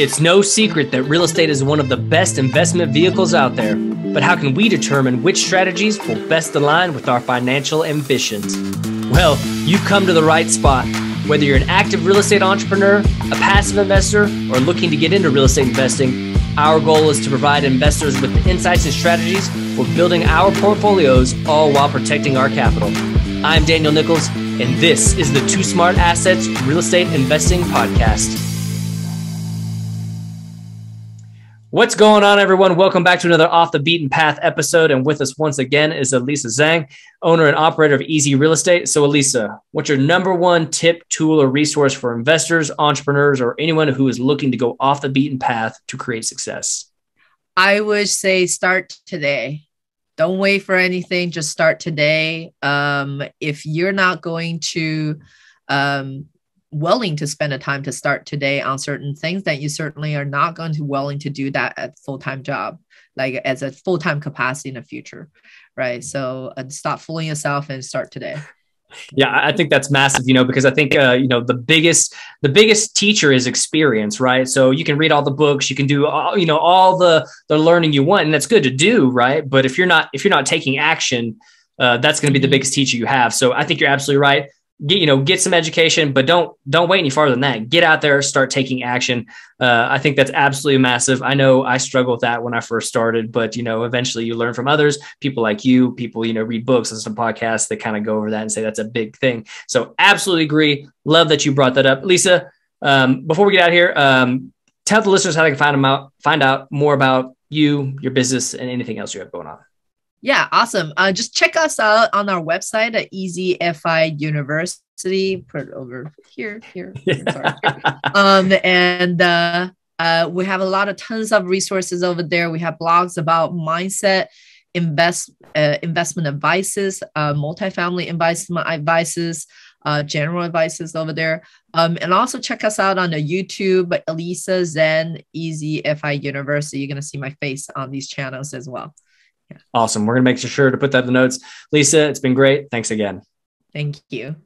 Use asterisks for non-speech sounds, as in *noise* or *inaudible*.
It's no secret that real estate is one of the best investment vehicles out there. But how can we determine which strategies will best align with our financial ambitions? Well, you've come to the right spot. Whether you're an active real estate entrepreneur, a passive investor, or looking to get into real estate investing, our goal is to provide investors with the insights and strategies for building our portfolios, all while protecting our capital. I'm Daniel Nichols, and this is the Two Smart Assets Real Estate Investing Podcast. What's going on, everyone? Welcome back to another Off the Beaten Path episode. And with us once again is Elisa Zhang, owner and operator of Easy Real Estate. So, Elisa, what's your number one tip, tool, or resource for investors, entrepreneurs, or anyone who is looking to go off the beaten path to create success? I would say start today. Don't wait for anything, just start today. Um, if you're not going to um, willing to spend the time to start today on certain things that you certainly are not going to willing to do that at full-time job like as a full-time capacity in the future right? So uh, stop fooling yourself and start today. Yeah i think that's massive you know because i think uh, you know the biggest the biggest teacher is experience right? So you can read all the books you can do all you know all the the learning you want and that's good to do right? But if you're not if you're not taking action uh, that's going to be the mm-hmm. biggest teacher you have. So i think you're absolutely right get you know get some education but don't don't wait any farther than that. Get out there start taking action. Uh, i think that's absolutely massive. I know i struggled with that when i first started but you know eventually you learn from others people like you people you know read books listen to podcasts that kind of go over that and say that's a big thing. So absolutely agree. Love that you brought that up. Lisa um, before we get out here um, tell the listeners how they can find them out find out more about you your business and anything else you have going on yeah, awesome. Uh, just check us out on our website at Easy FI University. Put it over here, here. *laughs* here sorry. um, and uh, uh, we have a lot of tons of resources over there. We have blogs about mindset, invest, uh, investment advices, uh, multifamily investment advices, uh, general advices over there. Um, and also check us out on the YouTube, Elisa Zhang Easy FI University. You're gonna see my face on these channels as well. Awesome. We're going to make sure to put that in the notes. Lisa, it's been great. Thanks again. Thank you.